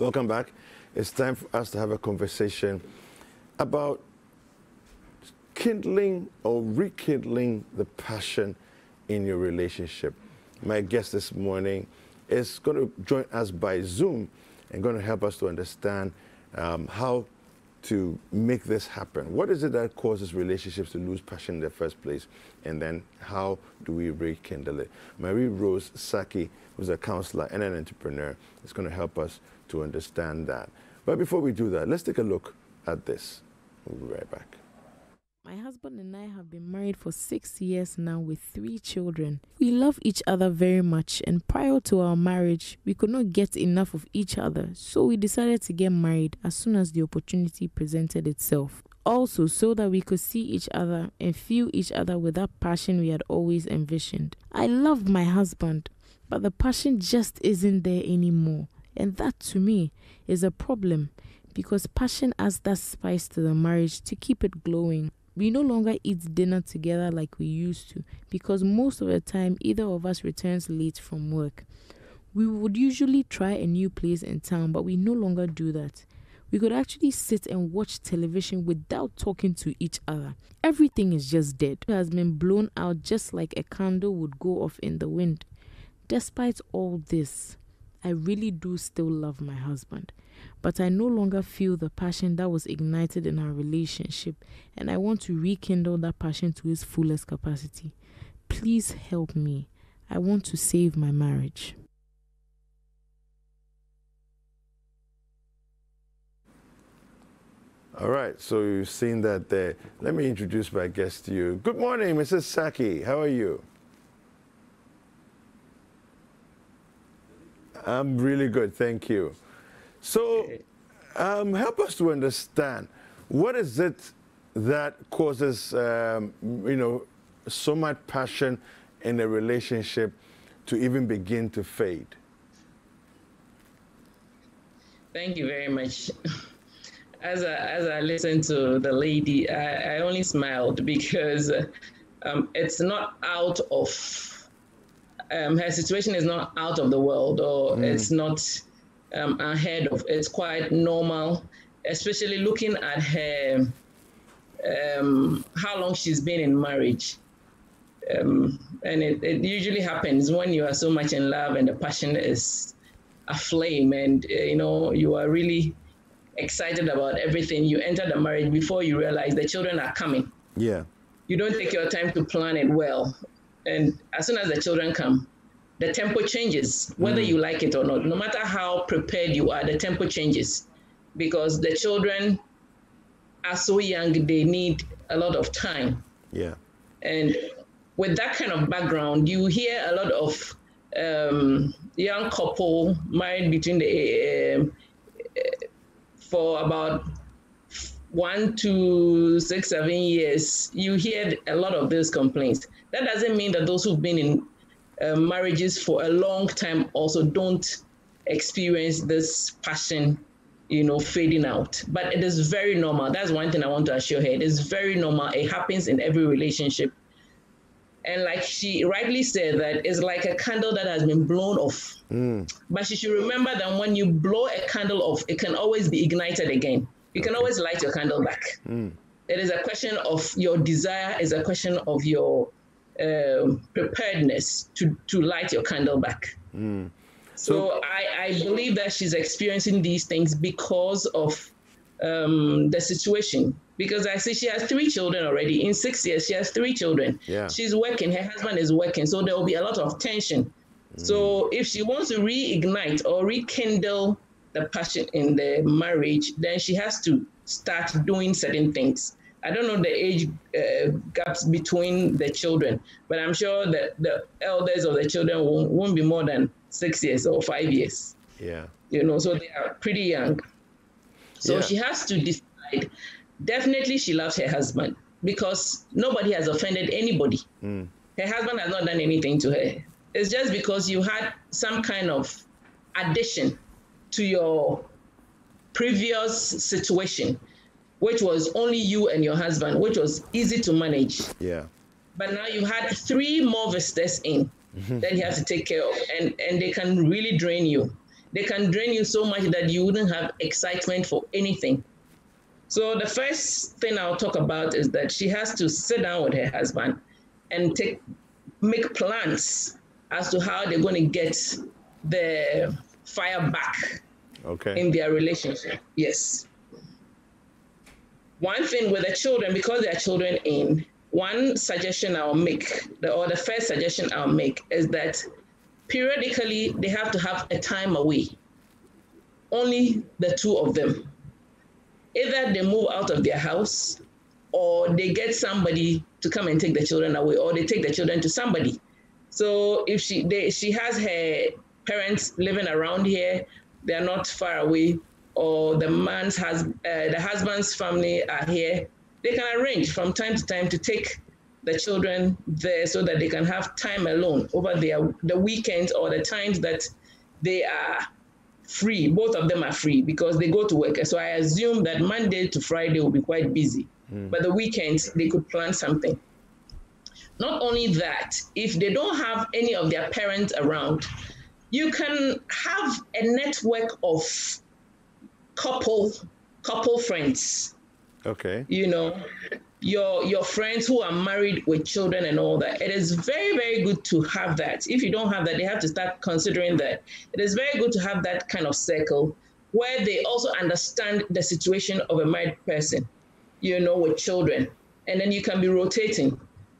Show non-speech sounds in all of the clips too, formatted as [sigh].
Welcome back. It's time for us to have a conversation about kindling or rekindling the passion in your relationship. My guest this morning is going to join us by Zoom and going to help us to understand um, how to make this happen. What is it that causes relationships to lose passion in the first place? And then how do we rekindle it? Marie Rose Saki, who's a counselor and an entrepreneur, is going to help us to understand that. But before we do that, let's take a look at this. We'll be right back. My husband and I have been married for six years now with three children. We love each other very much, and prior to our marriage, we could not get enough of each other, so we decided to get married as soon as the opportunity presented itself. Also, so that we could see each other and feel each other with that passion we had always envisioned. I love my husband, but the passion just isn't there anymore, and that to me is a problem because passion adds that spice to the marriage to keep it glowing. We no longer eat dinner together like we used to because most of the time either of us returns late from work. We would usually try a new place in town, but we no longer do that. We could actually sit and watch television without talking to each other. Everything is just dead. It has been blown out just like a candle would go off in the wind. Despite all this, I really do still love my husband but I no longer feel the passion that was ignited in our relationship, and I want to rekindle that passion to its fullest capacity. Please help me. I want to save my marriage. All right, so you've seen that there. Let me introduce my guest to you. Good morning, Mrs. Saki. How are you? I'm really good, thank you. So, um, help us to understand what is it that causes, um, you know, so much passion in a relationship to even begin to fade? Thank you very much. [laughs] As I, as I listened to the lady, I, I only smiled [laughs] because um, it's not out of um, her situation is not out of the world or mm. it's not um, ahead of. It's quite normal, especially looking at her, um, how long she's been in marriage. Um, and it, it, usually happens when you are so much in love and the passion is aflame and uh, you know you are really excited about everything you enter the marriage before you realize the children are coming yeah you don't take your time to plan it well and as soon as the children come the tempo changes, whether mm. you like it or not. No matter how prepared you are, the tempo changes because the children are so young, they need a lot of time. Yeah. And with that kind of background, you hear a lot of um, young couple married between the um, for about one to six, seven years. You hear a lot of those complaints. That doesn't mean that those who've been in uh, marriages for a long time also don't experience this passion you know fading out but it is very normal that's one thing i want to assure her it is very normal it happens in every relationship and like she rightly said that it's like a candle that has been blown off mm. but she should remember that when you blow a candle off it can always be ignited again you can always light your candle back mm. it is a question of your desire is a question of your um, preparedness to, to light your candle back. Mm. So, so I, I believe that she's experiencing these things because of um, the situation. Because I see she has three children already. In six years, she has three children. Yeah. She's working, her husband is working. So there will be a lot of tension. Mm. So if she wants to reignite or rekindle the passion in the marriage, then she has to start doing certain things. I don't know the age uh, gaps between the children, but I'm sure that the elders of the children won't, won't be more than six years or five years. Yeah. You know, so they are pretty young. So yeah. she has to decide. Definitely, she loves her husband because nobody has offended anybody. Mm. Her husband has not done anything to her. It's just because you had some kind of addition to your previous situation which was only you and your husband, which was easy to manage. Yeah. But now you had three more visitors in mm-hmm. that you have to take care of, and, and they can really drain you. they can drain you so much that you wouldn't have excitement for anything. So the first thing I'll talk about is that she has to sit down with her husband and take make plans as to how they're going to get the fire back okay. in their relationship. Yes. One thing with the children, because there are children in, one suggestion I'll make, or the first suggestion I'll make, is that periodically they have to have a time away. Only the two of them. Either they move out of their house or they get somebody to come and take the children away, or they take the children to somebody. So if she they, she has her parents living around here, they're not far away, or the man's has uh, the husband's family are here, they can arrange from time to time to take the children there so that they can have time alone over their the weekends or the times that they are free. Both of them are free because they go to work. So I assume that Monday to Friday will be quite busy. Mm. But the weekends they could plan something. Not only that, if they don't have any of their parents around, you can have a network of couple couple friends. Okay. You know, your your friends who are married with children and all that. It is very very good to have that. If you don't have that, they have to start considering that. It is very good to have that kind of circle where they also understand the situation of a married person, you know, with children, and then you can be rotating.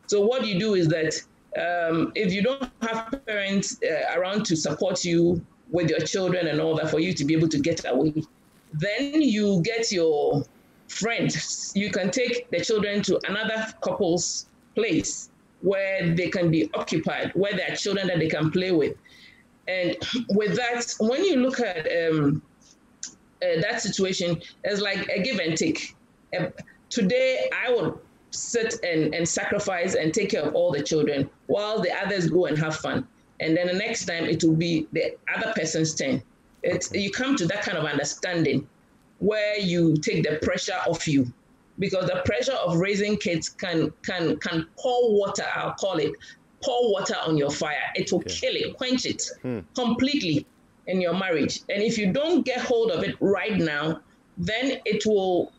So what you do is that um, if you don't have parents uh, around to support you with your children and all that for you to be able to get away, then you get your friends. You can take the children to another couple's place where they can be occupied, where there are children that they can play with. And with that, when you look at um, uh, that situation, it's like a give and take. Uh, today, I would sit and, and sacrifice and take care of all the children while the others go and have fun. And then the next time it will be the other person's turn. It's, you come to that kind of understanding where you take the pressure off you because the pressure of raising kids can can can pour water i'll call it pour water on your fire it will kill it quench it hmm. completely in your marriage and if you don't get hold of it right now then it will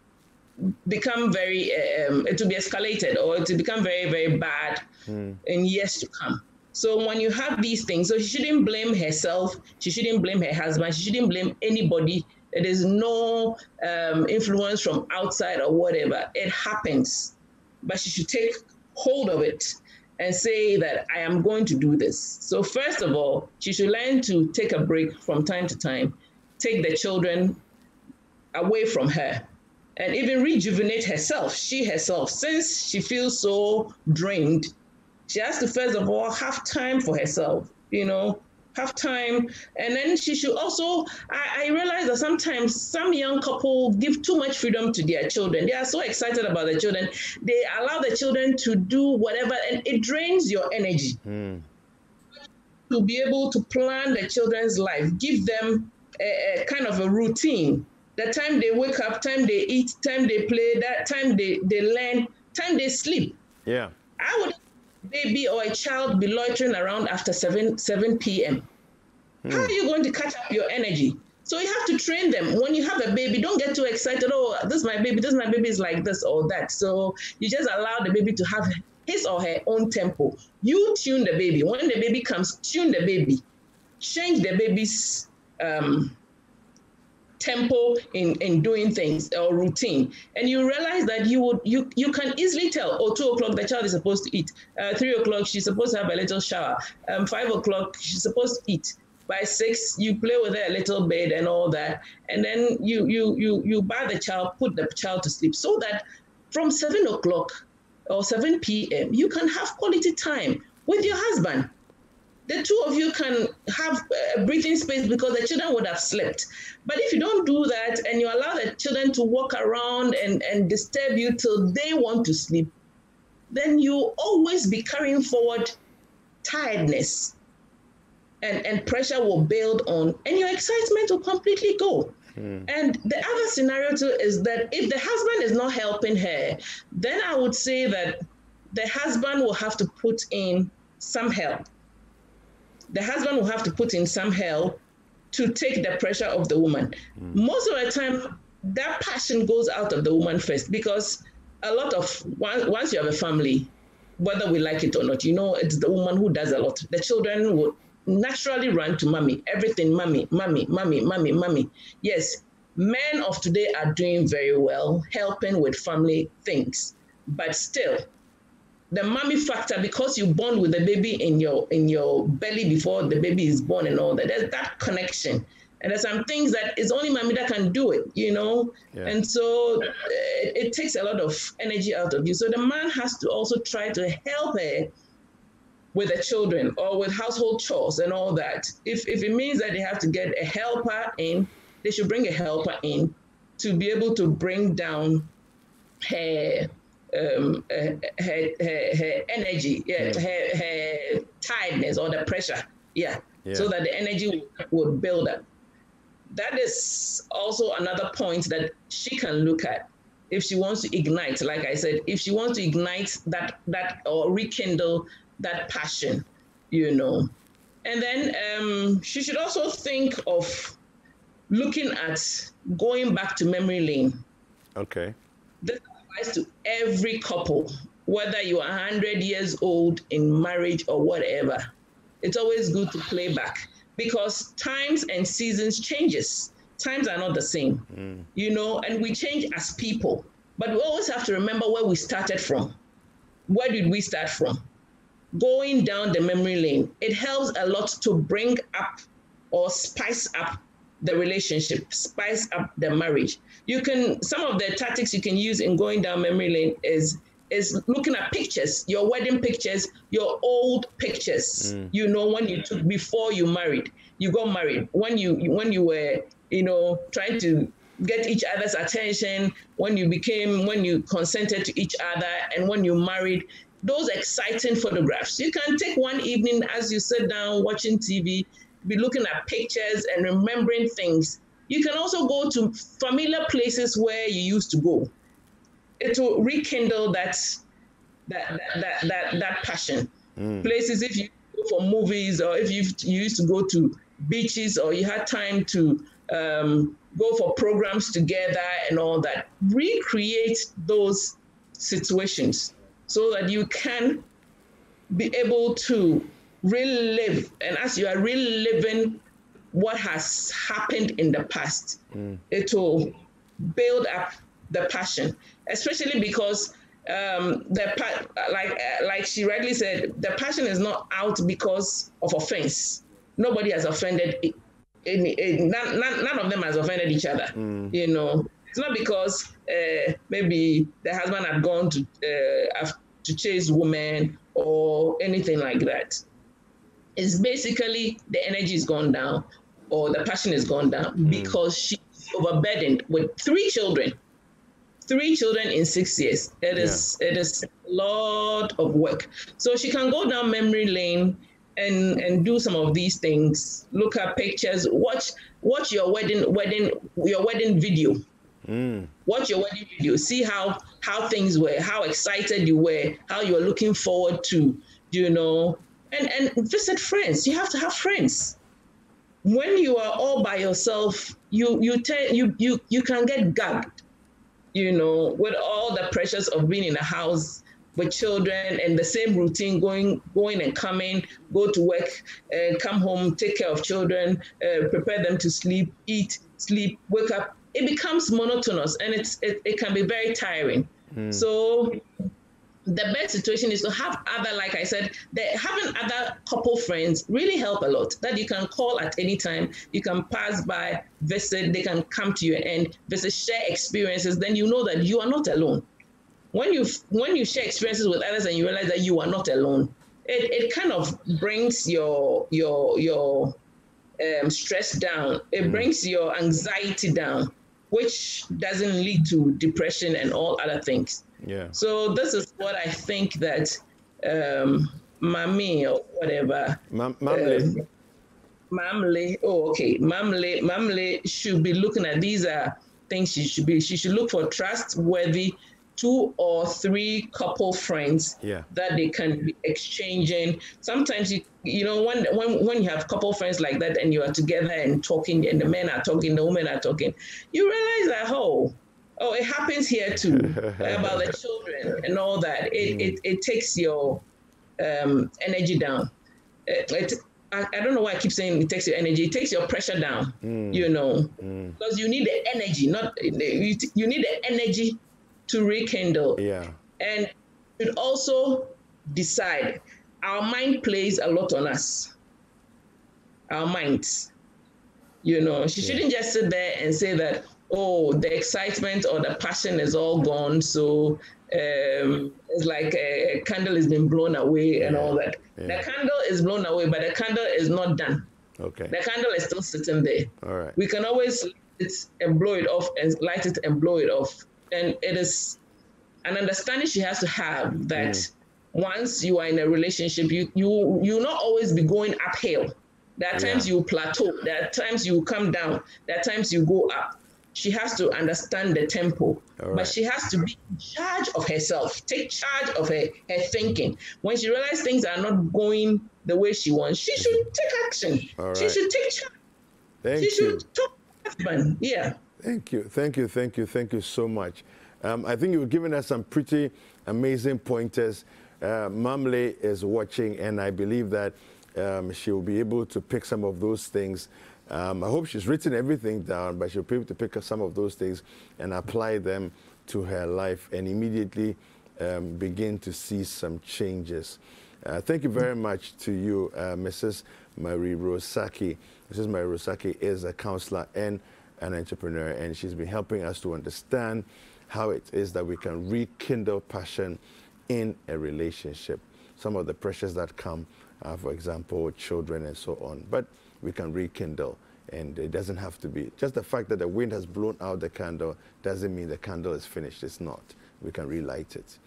become very um, it will be escalated or it will become very very bad mm. in years to come. So when you have these things so she shouldn't blame herself she shouldn't blame her husband she shouldn't blame anybody. There is no um, influence from outside or whatever. It happens. But she should take hold of it and say that i am going to do this. So first of all she should learn to take a break from time to time. Take the children away from her and even rejuvenate herself, she herself, since she feels so drained. She has to first of all have time for herself, you know, have time. And then she should also, I, I realize that sometimes some young couple give too much freedom to their children. They are so excited about the children. They allow the children to do whatever, and it drains your energy. Mm. To be able to plan the children's life, give them a, a kind of a routine the time they wake up, time they eat, time they play, that time they, they learn, time they sleep. Yeah. I would baby or a child be loitering around after 7 7 p.m. Hmm. How are you going to catch up your energy? So you have to train them. When you have a baby, don't get too excited. Oh, this is my baby. This is my baby is like this or that. So you just allow the baby to have his or her own tempo. You tune the baby. When the baby comes, tune the baby. Change the baby's um, tempo in, in doing things or routine. And you realize that you would you you can easily tell oh two o'clock the child is supposed to eat. Uh, three o'clock she's supposed to have a little shower. Um, five o'clock she's supposed to eat. By six you play with her a little bit and all that. And then you you you you buy the child put the child to sleep so that from seven o'clock or 7 p.m you can have quality time with your husband the two of you can have a breathing space because the children would have slept. But if you don't do that and you allow the children to walk around and, and disturb you till they want to sleep, then you always be carrying forward tiredness and, and pressure will build on and your excitement will completely go. Mm. And the other scenario too is that if the husband is not helping her, then I would say that the husband will have to put in some help the husband will have to put in some help to take the pressure of the woman. Mm. Most of the time, that passion goes out of the woman first because a lot of once, once you have a family, whether we like it or not, you know, it's the woman who does a lot. The children would naturally run to mommy, everything, mommy, mommy, mommy, mommy, mommy. Yes, men of today are doing very well, helping with family things, but still, the mommy factor because you bond with the baby in your in your belly before the baby is born and all that. There's that connection. And there's some things that it's only mommy that can do it, you know? Yeah. And so it, it takes a lot of energy out of you. So the man has to also try to help her with the children or with household chores and all that. If, if it means that they have to get a helper in, they should bring a helper in to be able to bring down her um, her, her, her, energy, yeah, her, her tiredness or the pressure, yeah, yeah. so that the energy would build up. That is also another point that she can look at if she wants to ignite. Like I said, if she wants to ignite that that or rekindle that passion, you know, and then um, she should also think of looking at going back to memory lane. Okay. This applies to every couple, whether you are 100 years old in marriage or whatever. It's always good to play back because times and seasons changes. Times are not the same, mm. you know, and we change as people. But we always have to remember where we started from. Where did we start from? Going down the memory lane, it helps a lot to bring up or spice up the relationship, spice up the marriage. You can some of the tactics you can use in going down memory lane is is looking at pictures, your wedding pictures, your old pictures. Mm. You know when you took before you married, you got married. When you when you were you know trying to get each other's attention, when you became when you consented to each other, and when you married. Those exciting photographs. You can take one evening as you sit down watching TV be looking at pictures and remembering things. You can also go to familiar places where you used to go. It will rekindle that that that that, that passion. Mm. Places if you go for movies or if you used to go to beaches or you had time to um, go for programs together and all that. Recreate those situations so that you can be able to relive. And as you are reliving what has happened in the past, mm. it will build up the passion, especially because um, the like like she rightly said, the passion is not out because of offense. Nobody has offended. Any, none, none, none of them has offended each other. Mm. You know, it's not because uh, maybe the husband had gone to uh, to chase women or anything like that it's basically the energy is gone down or the passion is gone down mm. because she's overburdened with three children. Three children in six years. It is yeah. it is a lot of work. So she can go down memory lane and and do some of these things. Look at pictures. Watch watch your wedding wedding your wedding video. Mm. Watch your wedding video. See how how things were, how excited you were, how you were looking forward to, you know, and and visit friends. You have to have friends. When you are all by yourself, you you you you you can get gagged, you know, with all the pressures of being in a house with children and the same routine going going and coming go to work and come home take care of children uh, prepare them to sleep eat sleep wake up it becomes monotonous and it's it, it can be very tiring mm. so the best situation is to have other, like I said, having other couple friends really help a lot. That you can call at any time, you can pass by, visit, they can come to you and visit, share experiences. Then you know that you are not alone. When you when you share experiences with others and you realize that you are not alone, it, it kind of brings your your your um, stress down. It mm. brings your anxiety down, which doesn't lead to depression and all other things. Yeah. So this is what I think that um, Mami or whatever. Mam- Mamle. Um, Mamle. Oh, okay. Mamle. Mamle should be looking at these are things she should be. She should look for trustworthy two or three couple friends yeah. that they can be exchanging. Sometimes you you know when when when you have couple friends like that and you are together and talking and the men are talking, the women are talking, you realize that oh oh it happens here too [laughs] about the children and all that. It mm. it, it takes your um, energy down. It, it, I, I, don't know why I keep saying it takes your energy. It takes your pressure down. Mm. You know, mm. because you need the energy, not you, you need the energy to rekindle. Yeah. And should also decide. Our mind plays a lot on us. Our minds. You know, she yeah. shouldn't just sit there and say that, oh, the excitement or the passion is all gone. So um, it's like a, a, candle has been blown away and yeah. all that. Yeah. The candle is blown away, but the candle is not done. Okay. The candle is still sitting there. All right. We can always light it and blow it off and light it and blow it off and it is an understanding she has to have that mm. once you are in a relationship, you you you not always be going uphill. There are times yeah. you plateau. There are times you come down. There are times you go up. She has to understand the tempo, right. but she has to be in charge of herself. Take charge of her her thinking. When she realizes things are not going the way she wants, she should take action. She should take charge. Thank she you. should talk husband. Yeah. Thank you, thank you, thank you, thank you so much. Um, I think you've given us some pretty amazing pointers. Uh, Mamle is watching, and I believe that um, she will be able to pick some of those things. Um, I hope she's written everything down, but she'll be able to pick up some of those things and apply them to her life and immediately um, begin to see some changes. Uh, thank you very much to you, uh, Mrs. Marie Rose Saki. Mrs. Marie Rose Saki is a counselor and an entrepreneur, and she's been helping us to understand how it is that we can rekindle passion in a relationship. Some of the pressures that come, uh, for example, children and so on, but we can rekindle. And it doesn't have to be. Just the fact that the wind has blown out the candle doesn't mean the candle is finished. It's not. We can relight it.